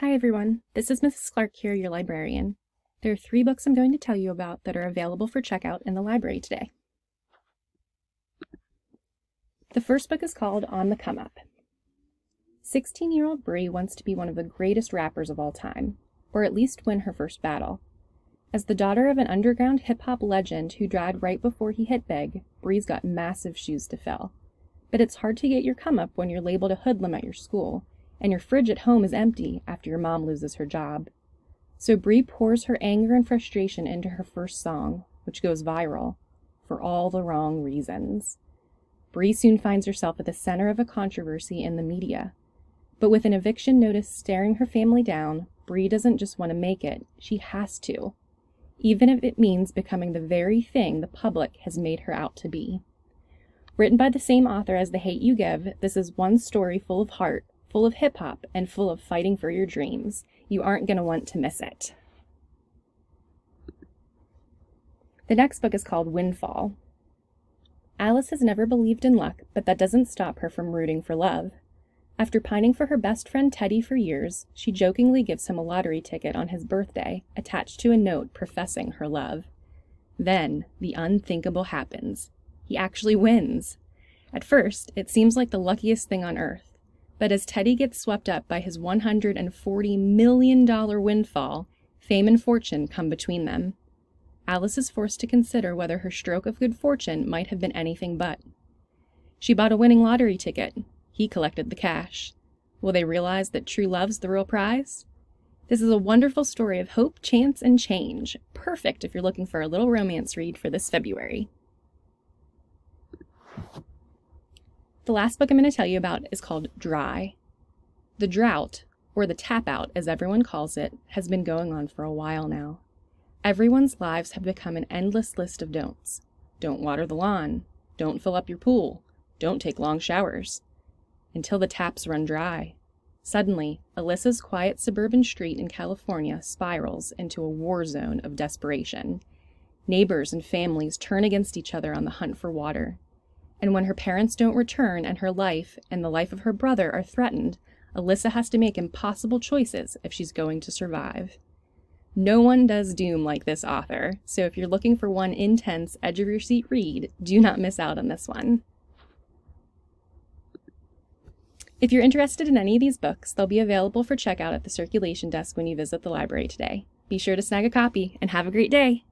Hi everyone, this is Mrs. Clark here, your librarian. There are three books I'm going to tell you about that are available for checkout in the library today. The first book is called On the Come Up. 16 year old Bri wants to be one of the greatest rappers of all time, or at least win her first battle. As the daughter of an underground hip hop legend who died right before he hit big, Bri's got massive shoes to fill. But it's hard to get your come up when you're labeled a hoodlum at your school, and your fridge at home is empty after your mom loses her job. So Bri pours her anger and frustration into her first song, which goes viral, for all the wrong reasons. Bri soon finds herself at the center of a controversy in the media. But with an eviction notice staring her family down, Bri doesn't just want to make it, she has to. Even if it means becoming the very thing the public has made her out to be. Written by the same author as The Hate You Give, this is one story full of heart, full of hip hop, and full of fighting for your dreams. You aren't going to want to miss it. The next book is called Windfall. Alice has never believed in luck, but that doesn't stop her from rooting for love. After pining for her best friend Teddy for years, she jokingly gives him a lottery ticket on his birthday, attached to a note professing her love. Then, the unthinkable happens. He actually wins. At first, it seems like the luckiest thing on earth. But as Teddy gets swept up by his $140 million windfall, fame and fortune come between them. Alice is forced to consider whether her stroke of good fortune might have been anything but. She bought a winning lottery ticket. He collected the cash. Will they realize that true love's the real prize? This is a wonderful story of hope, chance, and change. Perfect if you're looking for a little romance read for this February. The last book I'm going to tell you about is called Dry. The drought, or the tap out as everyone calls it, has been going on for a while now. Everyone's lives have become an endless list of don'ts. Don't water the lawn. Don't fill up your pool. Don't take long showers. Until the taps run dry. Suddenly, Alyssa's quiet suburban street in California spirals into a war zone of desperation. Neighbors and families turn against each other on the hunt for water. And when her parents don't return and her life and the life of her brother are threatened, Alyssa has to make impossible choices if she's going to survive. No one does Doom like this author, so if you're looking for one intense, edge of your seat read, do not miss out on this one. If you're interested in any of these books, they'll be available for checkout at the circulation desk when you visit the library today. Be sure to snag a copy and have a great day!